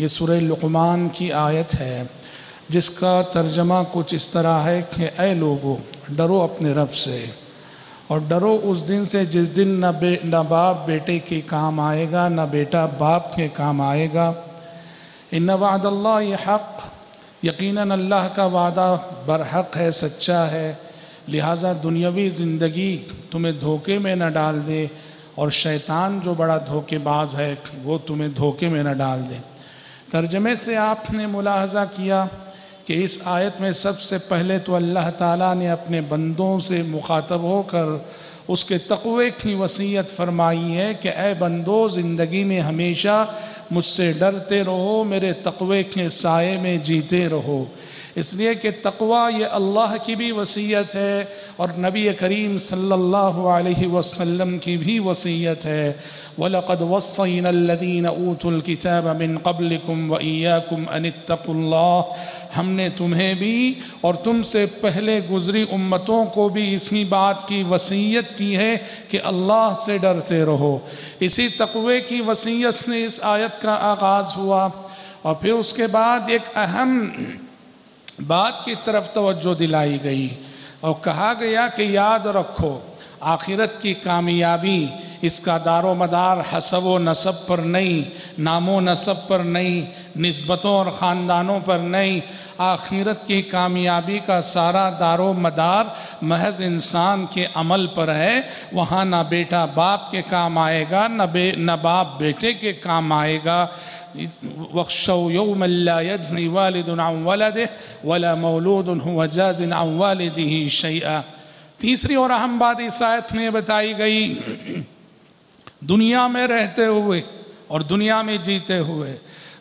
ये सुर लुकमान की आयत है, जिसका तर्जमा कुछ इस तरह है कि ए लोगो, डरो अपने रब से, और डरो उस दिन से जिस दिन न बे, न बाप बेटे के काम आएगा, न बेटा बाप के काम आएगा। इन वाद अल्लाह ये हक़, यकीनन अल्लाह का वादा बरहक है, सच्चा है। लिहाजा दुनियावी ज़िंदगी तुम्हें धोखे में न डाल दे, और शैतान जो बड़ा धोखेबाज है, वो तुम्हें धोखे में न डाल दे। तर्जमे से आपने मुलाहजा किया कि इस आयत में सबसे पहले तो अल्लाह ताला ने अपने बंदों से मुखातब होकर उसके तकवे की वसीयत फरमाई है कि ए बंदो, ज़िंदगी में हमेशा मुझसे डरते रहो, मेरे तकवे के साय में जीते रहो। इसलिए कि तकवा ये अल्लाह की भी वसीयत है और नबी करीम सल्लल्लाहु अलैहि वसल्लम की भी वसीयत है। वलक़द वस्सैन अल्लज़ीन ऊतुल किताब मिन क़ब्लिकुम व ईयाकुम अनित्तकुल्लाह हमने तुम्हें भी और तुमसे पहले गुजरी उम्मतों को भी इसी बात की वसीयत की है कि अल्लाह से डरते रहो। इसी तकवे की वसीयत से इस आयत का आगाज़ हुआ और फिर उसके बाद एक अहम बात की तरफ़ तवज्जो दिलाई गई और कहा गया कि याद रखो, आखिरत की कामयाबी इसका दारो मदार हसब व नसब पर नहीं, नामो नसब पर नहीं, नस्बतों और ख़ानदानों पर नहीं, आखिरत की कामयाबी का सारा दारो मदार महज इंसान के अमल पर है। वहाँ ना बेटा बाप के काम आएगा, ना बे, न बाप बेटे के काम आएगा। वक्शौ यौम ला यजनी वालिदुन अन वलदे वला मौलूदुन हुवा जाजिन अन वालिदिही शैआ तीसरी और अहम बात इस आयत में बताई गई दुनिया में रहते हुए और दुनिया में जीते हुए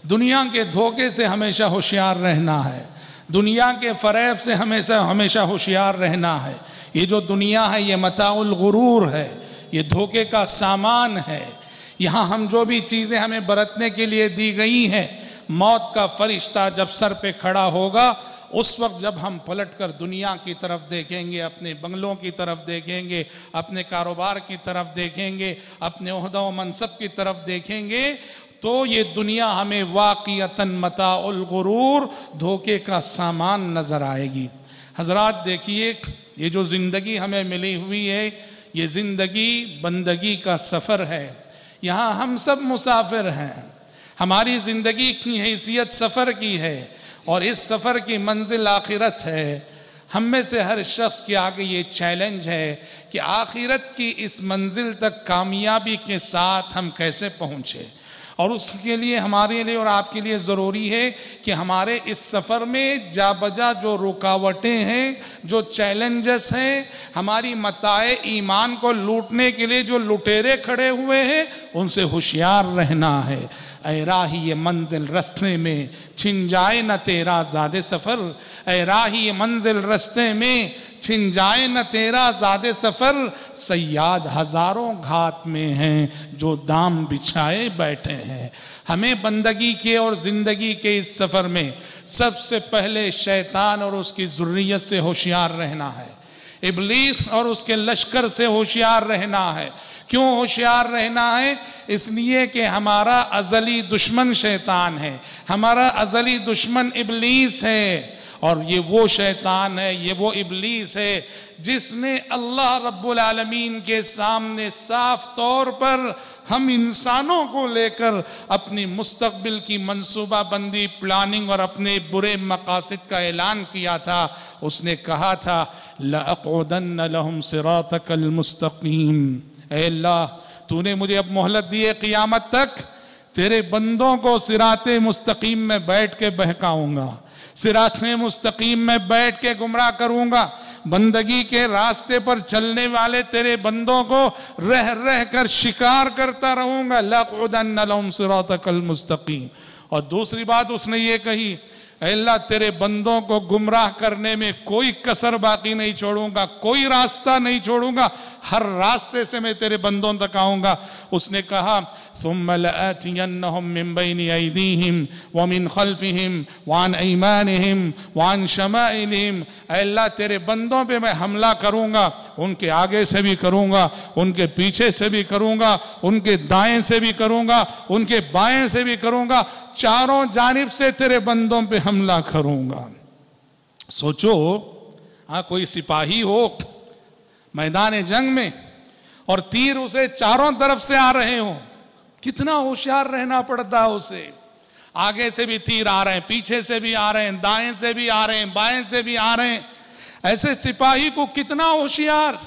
दुनिया के धोखे से हमेशा होशियार रहना है दुनिया के फरेब से हमेशा हमेशा होशियार रहना है ये जो दुनिया है ये मताउल गुरूर है ये धोखे का सामान है यहाँ हम जो भी चीज़ें हमें बरतने के लिए दी गई हैं, मौत का फरिश्ता जब सर पे खड़ा होगा, उस वक्त जब हम पलट कर दुनिया की तरफ़ देखेंगे, अपने बंगलों की तरफ़ देखेंगे, अपने कारोबार की तरफ़ देखेंगे, अपने अहदा मनसब की तरफ़ देखेंगे तो ये दुनिया हमें वाक़ियतन मताउल गुरूर, धोखे का सामान नज़र आएगी। हजरात देखिए, ये जो ज़िंदगी हमें मिली हुई है, ये ज़िंदगी बंदगी का सफ़र है। यहाँ हम सब मुसाफिर हैं। हमारी ज़िंदगी की हैसियत सफ़र की है और इस सफ़र की मंजिल आखिरत है। हम में से हर शख्स के आगे ये चैलेंज है कि आखिरत की इस मंजिल तक कामयाबी के साथ हम कैसे पहुँचे। और उसके लिए, हमारे लिए और आपके लिए ज़रूरी है कि हमारे इस सफ़र में जा बजा जो रुकावटें हैं, जो चैलेंजेस हैं, हमारी मताए ईमान को लूटने के लिए जो लुटेरे खड़े हुए हैं, उनसे होशियार रहना है। ऐ राही ये मंजिल रस्ते में छिन जाए न तेरा ज़्यादा सफ़र। ऐ राही मंजिल रस्ते में छिन जाए न तेरा ज़्यादा सफ़र। सयाद हज़ारों घात में हैं जो दाम बिछाए बैठे हैं। हमें बंदगी के और ज़िंदगी के इस सफ़र में सबसे पहले शैतान और उसकी ज़रूरीत से होशियार रहना है। इबलीस और उसके लश्कर से होशियार रहना है। क्यों होशियार रहना है? इसलिए कि हमारा अजली दुश्मन शैतान है। हमारा अजली दुश्मन इबलीस है। और ये वो शैतान है, ये वो इबलीस है, जिसने अल्लाह रब्बुल आलमीन के सामने साफ़ तौर पर हम इंसानों को लेकर अपनी मुस्तकबिल की मनसूबा बंदी, प्लानिंग और अपने बुरे मकासद का ऐलान किया था। उसने कहा था लअक़ुदन्न लहुम मुस्तकीम। अल्लाह, तूने मुझे अब मोहलत दी है क़ियामत तक। तेरे बंदों को सिराते मुस्तकीम में बैठ के बहकाऊँगा। सिरात मुस्तकीम में बैठ के गुमराह करूँगा। बंदगी के रास्ते पर चलने वाले तेरे बंदों को रह रह कर शिकार करता रहूँगा। लकुदन सिरातकल मुस्तकीम। और दूसरी बात उसने ये कही अल्लाह, तेरे बंदों को गुमराह करने में कोई कसर बाकी नहीं छोड़ूँगा, कोई रास्ता नहीं छोड़ूँगा। हर रास्ते से मैं तेरे बंदों तक आऊँगा। उसने कहा अल्लाह, तेरे बंदों पे मैं हमला करूँगा, उनके आगे से भी करूँगा, उनके पीछे से भी करूँगा, उनके दाएँ से भी करूँगा, उनके बाएँ से भी करूँगा, चारों जानिब से तेरे बंदों पे हमला करूँगा। सोचो हाँ कोई सिपाही हो मैदान जंग में, और तीर उसे चारों तरफ़ से आ रहे हो। कितना होशियार रहना पड़ता है उसे। आगे से भी तीर आ रहे हैं, पीछे से भी आ रहे हैं, दाएँ से भी आ रहे हैं, बाएँ से भी आ रहे हैं। ऐसे सिपाही को कितना होशियार।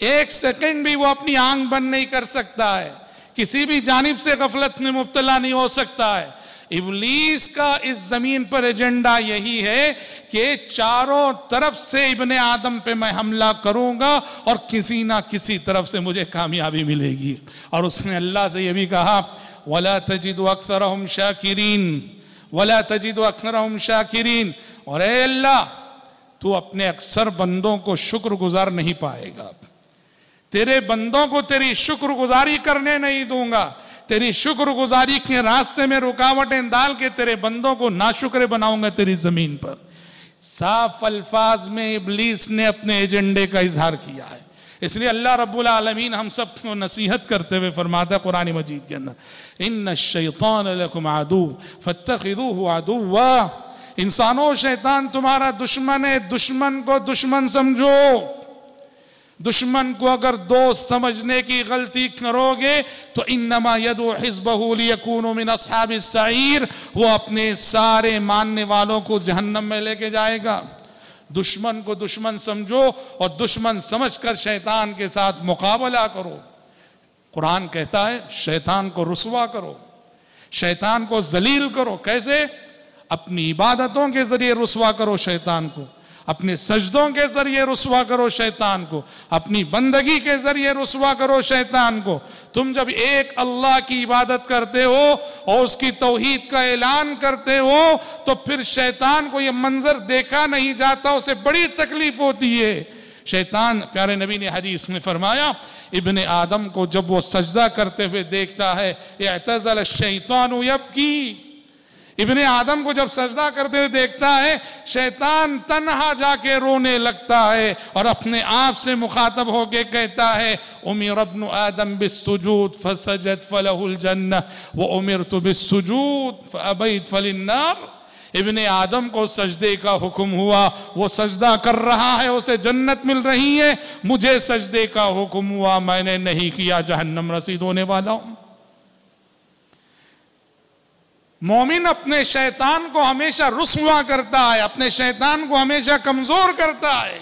एक सेकंड भी वो अपनी आँख बंद नहीं कर सकता है। किसी भी जानिब से गफलत में मुब्तला नहीं हो सकता है। इबलीस का इस ज़मीन पर एजेंडा यही है कि चारों तरफ़ से इबन आदम पे मैं हमला करूँगा और किसी ना किसी तरफ़ से मुझे कामयाबी मिलेगी। और उसने अल्लाह से यह भी कहा, वला तजिद अक्सर हम शाकिरीन, वला तजिद अक्सर हम शाकिरीन। और ए अल्लाह, तू अपने अक्सर बंदों को शुक्रगुजार नहीं पाएगा। तेरे बंदों को तेरी शुक्रगुजारी करने नहीं दूँगा। तेरी शुक्रगुजारी के रास्ते में रुकावटें डाल के तेरे बंदों को नाशुक्र बनाऊँगा तेरी ज़मीन पर। साफ़ अल्फाज में इबलीस ने अपने एजेंडे का इजहार किया है। इसलिए अल्लाह रब्बुल आलमीन हम सबको नसीहत करते हुए फरमाता कुरान मजीद के अंदर इन शैतान आदू फतखिदू आदू इंसानों, शैतान, तुम्हारा दुश्मन है, दुश्मन को दुश्मन समझो। दुश्मन को अगर दोस्त समझने की गलती करोगे तो इन नमा यदो हिजबहूलियकून सईर, वो अपने सारे मानने वालों को जहन्नम में लेके जाएगा। दुश्मन को दुश्मन समझो और दुश्मन समझकर शैतान के साथ मुकाबला करो। कुरान कहता है, शैतान को रुसवा करो, शैतान को जलील करो। कैसे? अपनी इबादतों के ज़रिए रुसवा करो शैतान को। अपने सजदों के ज़रिए रुसवा करो शैतान को, अपनी बंदगी के ज़रिए रुसवा करो शैतान को। तुम जब एक अल्लाह की इबादत करते हो और उसकी तोहीद का ऐलान करते हो तो फिर शैतान को यह मंजर देखा नहीं जाता, उसे बड़ी तकलीफ़ होती है। शैतान, प्यारे नबी ने हदीस में फरमाया, इबन आदम को जब वो सजदा करते हुए देखता है एतजल शैतान की इबन आदम को जब सजदा करते हुए देखता है, शैतान तनहा जाके रोने लगता है और अपने आप से मुखातब होके कहता है, उमिर अबन आदम बिसुजूद फसजत फलहुल जन्न वो उमिर तो बिसुजूद अबैद फलिन्नार। इबन आदम को सजदे का हुक्म हुआ, वो सजदा कर रहा है, उसे जन्नत मिल रही है। मुझे सजदे का हुक्म हुआ, मैंने नहीं किया, जहन्नम रसीद होने वाला हूँ। मोमिन अपने शैतान को हमेशा रुसवा करता है, अपने शैतान को हमेशा कमज़ोर करता है।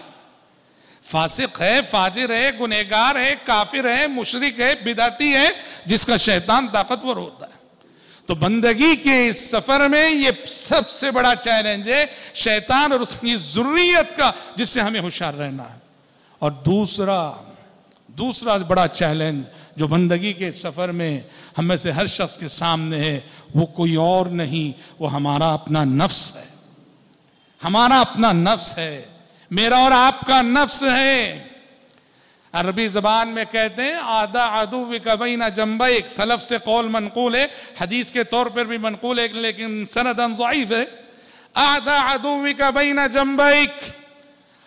फासिक है, फाजिर है गुनेगार है, काफिर है, मुशरिक है, बिदाती है, जिसका शैतान ताकतवर होता है। तो बंदगी के इस सफ़र में ये सबसे बड़ा चैलेंज है शैतान और उसकी जरूरीत का, जिससे हमें होशियार रहना है। और दूसरा दूसरा बड़ा चैलेंज जो बंदगी के सफ़र में हमें से हर शख्स के सामने है, वो कोई और नहीं, वो हमारा अपना नफ्स है। हमारा अपना नफ्स है। मेरा और आपका नफ्स है। अरबी जबान में कहते हैं आधा आदू कबई ना जम्बा एक सलफ से कौल मनकूल है। हदीस के तौर पर भी मनकूल है, लेकिन सनद ज़ाइफ है। आदा आदू कबई ना जम्बैक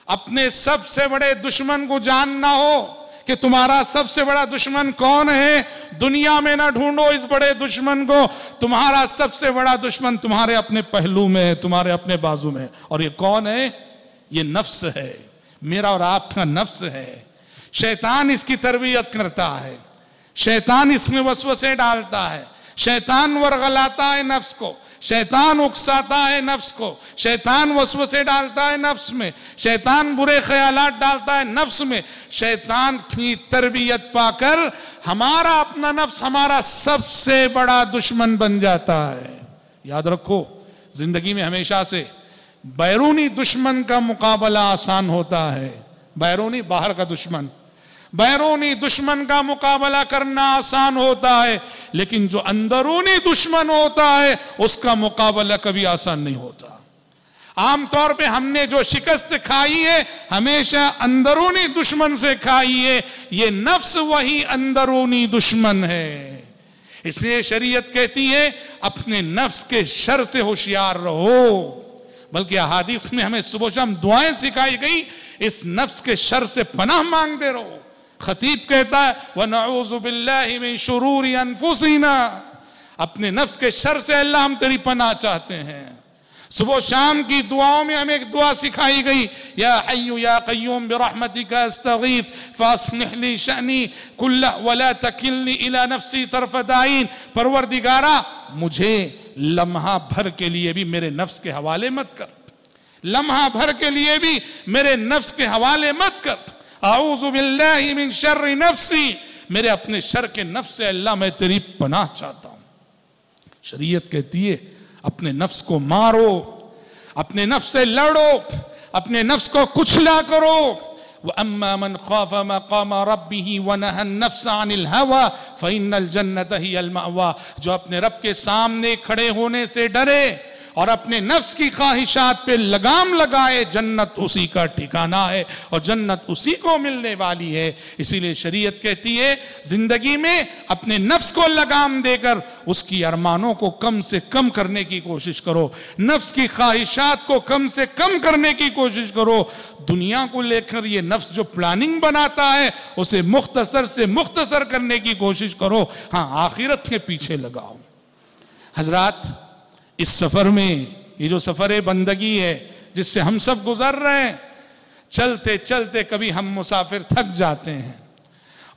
अपने सबसे बड़े दुश्मन को जानना हो। कि तुम्हारा सबसे बड़ा दुश्मन कौन है? दुनिया में ना ढूंढो इस बड़े दुश्मन को। तुम्हारा सबसे बड़ा दुश्मन तुम्हारे अपने पहलू में है, तुम्हारे अपने बाजू में और ये कौन है? ये नफ्स है। मेरा और आपका नफ्स है। शैतान इसकी तरबियत करता है। शैतान इसमें वसवसे डालता है। शैतान वर्गलाता है नफ्स को। शैतान उकसाता है नफ्स को। शैतान वसवसे डालता है नफ्स में। शैतान बुरे ख्यालात डालता है नफ्स में। शैतान की तरबियत पाकर हमारा अपना नफ्स हमारा सबसे बड़ा दुश्मन बन जाता है। याद रखो, ज़िंदगी में हमेशा से बैरूनी दुश्मन का मुकाबला आसान होता है। बैरूनी बाहर का दुश्मन। बैरूनी दुश्मन का मुकाबला करना आसान होता है, लेकिन जो अंदरूनी दुश्मन होता है, उसका मुकाबला कभी आसान नहीं होता। आमतौर पे हमने जो शिकस्त खाई है, हमेशा अंदरूनी दुश्मन से खाई है। ये नफ्स वही अंदरूनी दुश्मन है। इसलिए शरीयत कहती है, अपने नफ्स के शर से होशियार रहो। बल्कि अहादीस में हमें सुबह शाम दुआएँ सिखाई गई, इस नफ्स के शर से पनाह मांगते रहो। खतीब कहता है वह नऊजुबिल्लाही शुरूर अनफुसीना। अपने नफ्स के शर से अल्लाह हम तेरी पना चाहते हैं। सुबह शाम की दुआओं में हमें एक दुआ सिखाई गई, या हय्यु या कय्यूम बिरहमती का अस्तगीथ फासलिहली शनी कुल्ला वला तकिलनी इला नफसी तरफदाइन परवरदिगारा, मुझे लम्हा भर के लिए भी मेरे नफ्स के हवाले मत कर। लम्हा भर के लिए भी मेरे नफ्स के हवाले मत कर। आउजुबिल्लामिन शर नफसी मेरे अपने शर के नफ्स से अल्लाह मैं तेरी पनाह चाहता हूँ। शरीयत कहती है, अपने नफ्स को मारो, अपने नफ्स से लड़ो, अपने नफ्स को कुचला करो। अम्मा मन खौफ मकाम रबी व नफ्स अनिल हवा फ़ैनल जन्नत ही अलमावा जो अपने रब के सामने खड़े होने से डरे और अपने नफ्स की ख्वाहिशात पे लगाम लगाए, जन्नत उसी का ठिकाना है और जन्नत उसी को मिलने वाली है। इसीलिए शरीयत कहती है, ज़िंदगी में अपने नफ्स को लगाम देकर उसकी अरमानों को कम से कम करने की कोशिश करो, नफ्स की ख्वाहिशात को कम से कम करने की कोशिश करो। दुनिया को लेकर ये नफ्स जो प्लानिंग बनाता है, उसे मुख्तसर से मुख्तसर करने की कोशिश करो। हाँ आखिरत के पीछे लगाओ। हजरात इस सफ़र में, ये जो सफ़र है, बंदगी है, जिससे हम सब गुजर रहे हैं, चलते चलते कभी हम मुसाफिर थक जाते हैं।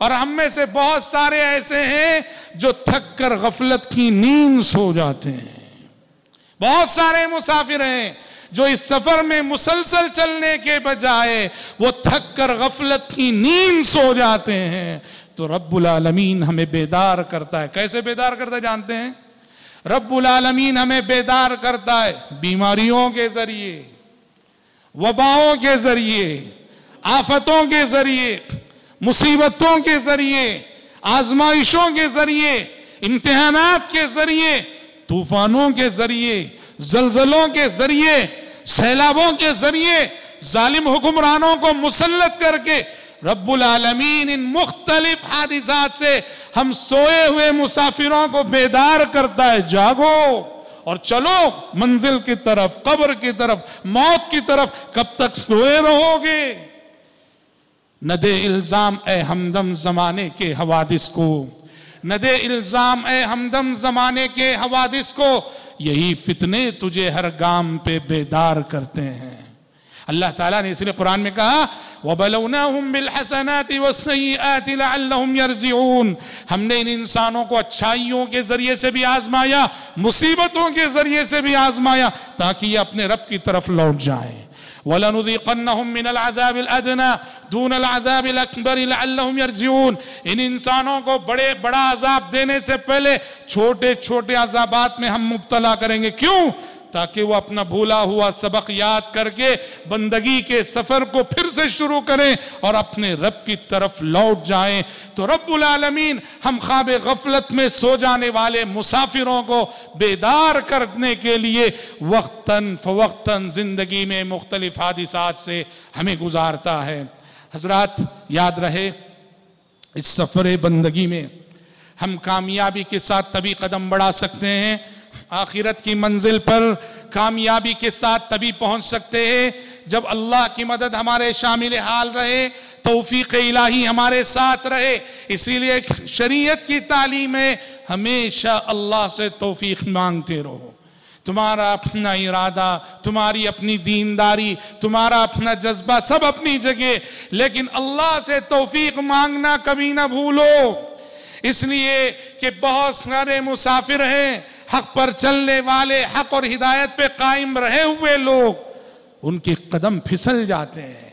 और हम में से बहुत सारे ऐसे हैं, जो थक कर गफलत की नींद सो जाते हैं। बहुत सारे मुसाफिर हैं, जो इस सफ़र में मुसलसल चलने के बजाय, वो थक कर गफलत की नींद सो जाते हैं। तो रब्बुल आलमीन हमें बेदार करता है। कैसे बेदार करता है, जानते हैं? रब्बुल आलमीन हमें बेदार करता है बीमारियों के ज़रिए, वबाओं के ज़रिए, आफतों के ज़रिए, मुसीबतों के ज़रिए, आजमाइशों के ज़रिए, इम्तिहानात के ज़रिए, तूफानों के ज़रिए, जलजलों के ज़रिए, सैलाबों के ज़रिए, जालिम हुक्मरानों को मुसलत करके रब्बुल आलमीन इन मुख्तलिफ़ हादिसात से हम सोए हुए मुसाफिरों को बेदार करता है, जागो और चलो मंजिल की तरफ़, कब्र की तरफ़, मौत की तरफ़, कब तक सोए रहोगे? न दे इल्ज़ाम ए हमदम जमाने के हवादिस को, न दे इल्ज़ाम ए हमदम जमाने के हवादिस को, यही फितने तुझे हर गाम पे बेदार करते हैं। अल्लाह ताला ने इसलिए कुरान में कहा वबलौनाहुम बिलहसनाति वस्सय्याति लअल्लहुम यरजिऊन हमने इन इंसानों को अच्छाइयों के ज़रिए से भी आजमाया मुसीबतों के ज़रिए से भी आजमाया ताकि ये अपने रब की तरफ़ लौट जाएँ वलनुदीकन्नहुम मिनल अजाबिल अदना दून अल अजाबिल अकबर लअल्लहुम यरजिऊन इन इंसानों को बड़े बड़ा अजाब देने से पहले छोटे छोटे अजाबात में हम मुब्तला करेंगे क्यों ताकि वो अपना भूला हुआ सबक याद करके बंदगी के सफ़र को फिर से शुरू करें और अपने रब की तरफ़ लौट जाएँ। तो रब्बुल आलमीन, हम ख्वाब गफलत में सो जाने वाले मुसाफिरों को बेदार करने के लिए वक्तन फवक्तन ज़िंदगी में मुख्तलिफ़ हादिसात से हमें गुजारता है। हजरात, याद रहे, इस सफ़र बंदगी में हम कामयाबी के साथ तभी कदम बढ़ा सकते हैं आखिरत की मंजिल पर कामयाबी के साथ तभी पहुँच सकते हैं। जब अल्लाह की मदद हमारे शामिल हाल रहे, तोफीक इलाही हमारे साथ रहे। इसीलिए शरीयत की तालीम है हमेशा अल्लाह से तोफीक मांगते रहो। तुम्हारा अपना इरादा, तुम्हारी अपनी दीनदारी, तुम्हारा अपना जज्बा सब अपनी जगह। लेकिन अल्लाह से तोफीक मांगना कभी ना भूलो। इसलिए कि बहुत सारे मुसाफिर हैं हक पर चलने वाले, हक और हिदायत पे कायम रहे हुए लोग, उनके कदम फिसल जाते हैं,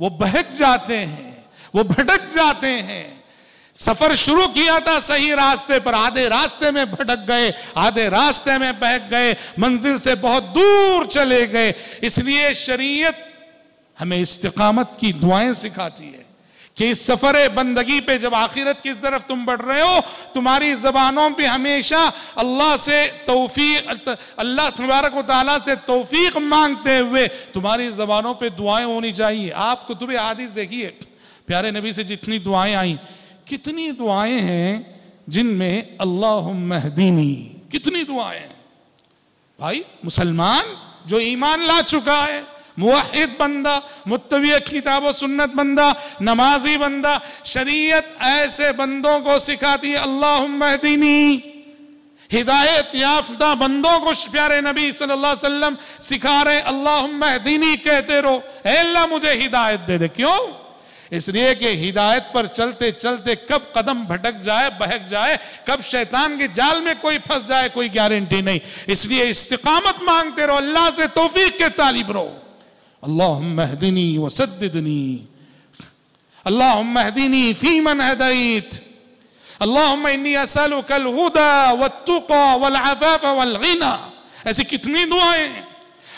वो बहक जाते हैं, वो भटक जाते हैं। सफ़र शुरू किया था सही रास्ते पर, आधे रास्ते में भटक गए, आधे रास्ते में बहक गए, मंजिल से बहुत दूर चले गए। इसलिए शरीयत हमें इस्तिकामत की दुआएँ सिखाती है। कि इस सफ़र बंदगी पे जब आखिरत की तरफ़ तुम बढ़ रहे हो, तुम्हारी जबानों पे हमेशा अल्लाह से तौफीक, अल्लाह तबारक वाली से तोफ़ीक मांगते हुए तुम्हारी जबानों पे दुआएँ होनी चाहिए। आप कुतुब आदिश देखिए। प्यारे नबी से जितनी दुआएँ आई, कितनी दुआएँ हैं जिनमें अल्लाह महदीनी कितनी दुआएँ भाई, मुसलमान जो ईमान ला चुका है मुहिद बंदा मुतवी किताब सुन्नत बंदा, नमाजी बंदा, शरीयत ऐसे बंदों को सिखाती है अल्लाह महदीनी हिदायत याफ्ता बंदों को प्यारे नबी सल्लल्लाहु अलैहि वसल्लम सिखा रहे अल्लाह महदीनी कहते रहो। अल्लाह, मुझे हिदायत दे दे, क्यों? इसलिए कि हिदायत पर चलते चलते कब कदम भटक जाए, बहक जाए, कब शैतान के जाल में कोई फंस जाए, कोई गारंटी नहीं। इसलिए इस्तिकामत मांगते रहो, अल्लाह से तोफीक के तालिब रहो। महदिनी वसदनी अल्लाह महदिनी फीमन हदईत अल्लाह इन्नी असल कल हुदा वत्तुका वल अफाफ ऐसी कितनी दुआएँ।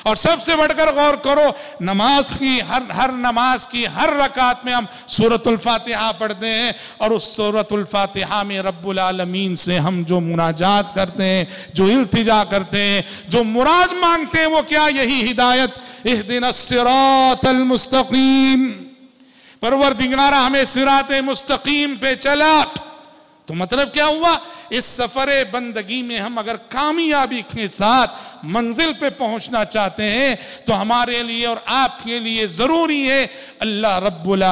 और सबसे बढ़कर गौर करो, नमाज़ की हर हर नमाज़ की हर रकात में हम सूरतुल फातिहा पढ़ते हैं और उस सूरतुल फातिहा में रब्बुल आलमीन से हम जो मुनाजात करते हैं, जो इल्तिजा करते हैं, जो मुराद मांगते हैं, वो क्या यही हिदायत? इस दिन सिरातल मुस्तकीम परवर दिगनारा हमें सिरात मुस्तकीम पे चला तो मतलब क्या हुआ? इस सफ़र बंदगी में हम अगर कामयाबी के साथ मंजिल पे पहुँचना चाहते हैं तो हमारे लिए और आपके लिए ज़रूरी है, अल्लाह रब्बुल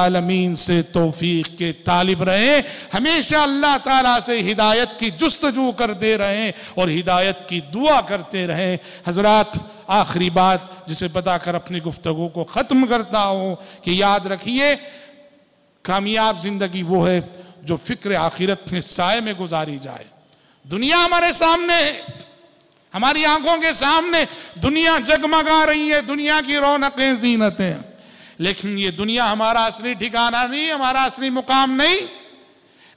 से तौफीक के तालिब रहे। हमेशा अल्लाह ताला से हिदायत की जुस्तजू करते रहे और हिदायत की दुआ करते रहे। हजरात, आखिरी बात जिसे बताकर अपनी गुफ्तगु को खत्म करता हूँ कि याद रखिए, कामयाब ज़िंदगी वो है जो फ़िक्र आखिरत में साय में गुजारी जाए। दुनिया हमारे सामने है। हमारी आँखों के सामने दुनिया जगमगा रही है, दुनिया की रौनकें, जीनतें। लेकिन ये दुनिया हमारा असली ठिकाना नहीं, हमारा असली मुकाम नहीं।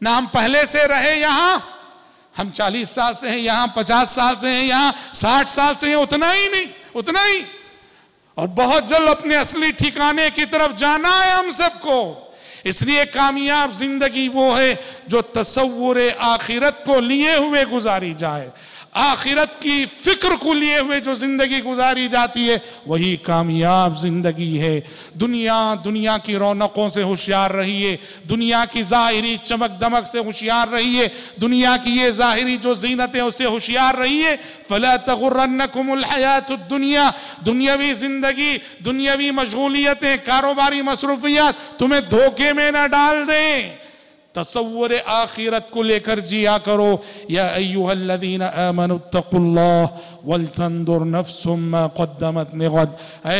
ना हम पहले से रहे यहाँ। हम 40 साल से हैं, यहाँ 50 साल से हैं, यहाँ 60 साल से हैं, उतना ही नहीं, उतना ही। और बहुत जल्द अपने असली ठिकाने की तरफ़ जाना है हम सबको। इसलिए कामयाब ज़िंदगी वो है जो तस्वुर आखिरत को लिए हुए गुजारी जाए। आखिरत की फ़िक्र को लिए हुए जो ज़िंदगी गुजारी जाती है, वही कामयाब ज़िंदगी है। दुनिया दुनिया की रौनकों से होशियार रहिए दुनिया की जाहिरी चमक दमक से होशियार रहिए दुनिया की ये जाहिरी जो जीनत है, उससे होशियार रहिए फला तगुर्रकुमुल हयात दुनिया, दुनियावी ज़िंदगी, दुनियावी मशगूलियतें, कारोबारी मसरूफियात, तुम्हें धोखे में ना डाल दें। तस्वुर आखिरत को लेकर जिया करो। या अयुहल्लदीन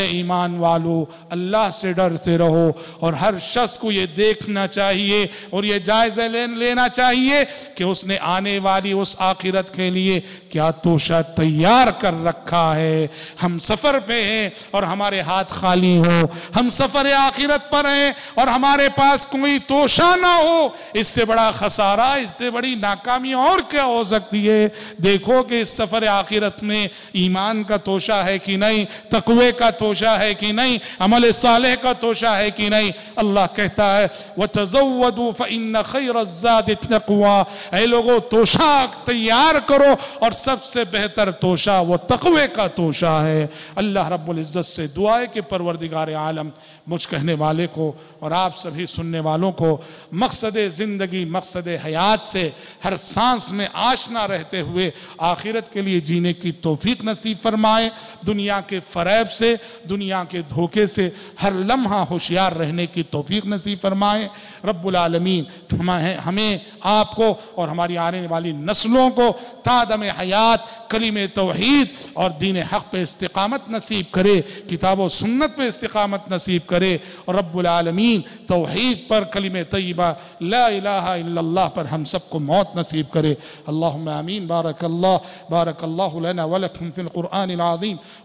ईमान वालो अल्लाह से डरते रहो और हर शख्स को ये देखना चाहिए और ये जायजा ले, लेना चाहिए कि उसने आने वाली उस आखिरत के लिए क्या तोशा तैयार कर रखा है। हम सफ़र पे हैं और हमारे हाथ खाली हो। हम सफ़र आखिरत पर हैं और हमारे पास कोई तोशा ना हो। इससे बड़ा खसारा, इससे बड़ी नाकामी और क्या हो सकती है? देखो कि इस सफ़र आखिरत में ईमान का तोशा है कि नहीं, तकवे का तोशा है कि नहीं, अमल साले का तोशा है कि नहीं? अल्लाह कहता है वह तजवदू फ़िन लोगो, तोशा तैयार करो और सबसे बेहतर तोशा वो तकवे का तोशा है। अल्लाह रब्बुल इज़्ज़त से दुआ कि परवरदिगार आलम, मुझ कहने वाले को और आप सभी सुनने वालों को मकसद ज़िंदगी मकसद हयात से हर सांस में आशना रहते हुए आखिरत के लिए जीने की तोफीक नसीब फरमाए। दुनिया के फरेब से, दुनिया के धोखे से हर लम्हा होशियार रहने की तोफीक नसीब फरमाए। रब्बुल आलमीन हमें आपको और हमारी आने वाली नस्लों को तादम हयात कलीम तोहीद और दीन हक पे इस्तकामत नसीब करे किताब सुन्नत पे इस्तकामत नसीब करे और रब्बुल आलमीन तोहीद पर कलीम तय्यबा ला इलाहा इल्लल्लाह पर हम सबको मौत नसीब करे अल्लाहुम्मा आमीन बारक अल्लाह बारक अल्लाह लना व लकुम फिल कुरआन अल अज़ीम